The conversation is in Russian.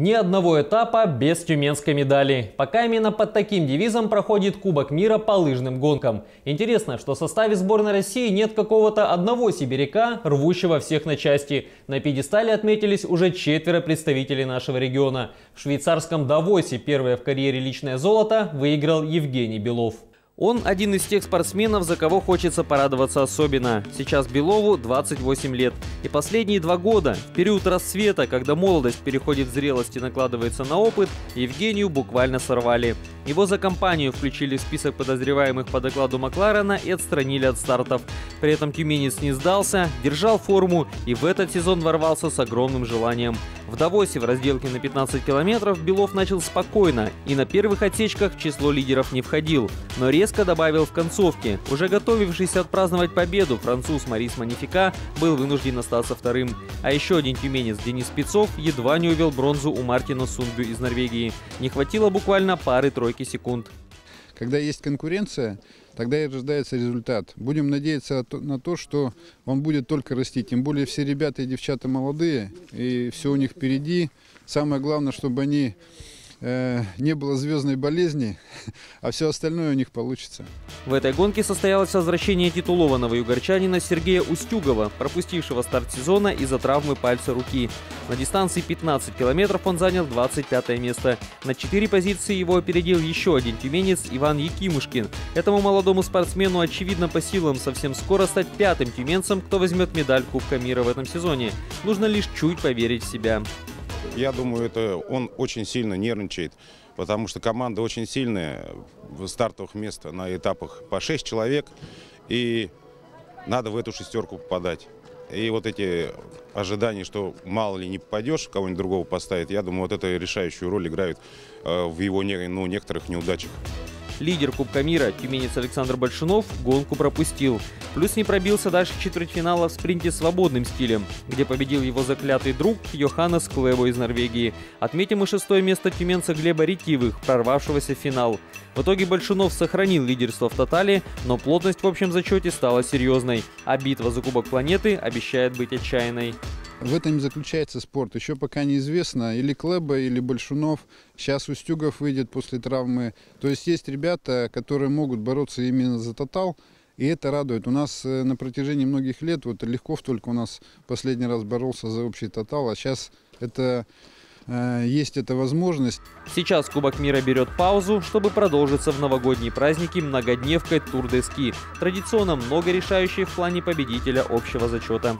Ни одного этапа без тюменской медали. Пока именно под таким девизом проходит Кубок мира по лыжным гонкам. Интересно, что в составе сборной России нет какого-то одного сибиряка, рвущего всех на части. На пьедестале отметились уже четверо представителей нашего региона. В швейцарском Давосе первое в карьере личное золото выиграл Евгений Белов. Он один из тех спортсменов, за кого хочется порадоваться особенно. Сейчас Белову 28 лет. И последние два года, в период рассвета, когда молодость переходит в зрелость и накладывается на опыт, Евгению буквально сорвали. Его за компанию включили в список подозреваемых по докладу Макларена и отстранили от стартов. При этом тюменец не сдался, держал форму и в этот сезон ворвался с огромным желанием. В Давосе в разделке на 15 километров Белов начал спокойно и на первых отсечках число лидеров не входил, но резко добавил в концовке. Уже готовившийся отпраздновать победу, француз Марис Манифика был вынужден остаться вторым. А еще один тюменец Денис Спецов едва не увел бронзу у Мартина Сундбю из Норвегии. Не хватило буквально пары-тройки секунд. Когда есть конкуренция, тогда и рождается результат. Будем надеяться на то, что он будет только расти. Тем более все ребята и девчата молодые, и все у них впереди. Самое главное, чтобы они Э, не было звездной болезни, а все остальное у них получится. В этой гонке состоялось возвращение титулованного югорчанина Сергея Устюгова, пропустившего старт сезона из-за травмы пальца руки. На дистанции 15 километров он занял 25 место. На 4 позиции его опередил еще один тюменец Иван Якимушкин. Этому молодому спортсмену очевидно по силам совсем скоро стать пятым тюменцем, кто возьмет медаль Кубка мира в этом сезоне. Нужно лишь чуть поверить в себя. Я думаю, это он очень сильно нервничает, потому что команда очень сильная в стартовых мест на этапах по 6 человек, и надо в эту шестерку попадать. И вот эти ожидания, что мало ли не попадешь, кого-нибудь другого поставит, я думаю, вот это решающую роль играет э, в его ну, некоторых неудачах. Лидер Кубка мира, тюменец Александр Большунов, гонку пропустил. Плюс не пробился дальше четвертьфинала в спринте свободным стилем, где победил его заклятый друг Йоханнес Клево из Норвегии. Отметим и шестое место тюменца Глеба Ретивых, прорвавшегося в финал. В итоге Большунов сохранил лидерство в тотале, но плотность в общем зачете стала серьезной, а битва за Кубок планеты обещает быть отчаянной. В этом заключается спорт. Еще пока неизвестно, или Клеба, или Большунов. Сейчас Устюгов выйдет после травмы. То есть есть ребята, которые могут бороться именно за тотал. И это радует. У нас э, на протяжении многих лет, вот Легков только у нас последний раз боролся за общий тотал, а сейчас это э, есть эта возможность. Сейчас Кубок мира берет паузу, чтобы продолжиться в новогодние праздники многодневкой Тур де Ски, традиционно много решающей в плане победителя общего зачета.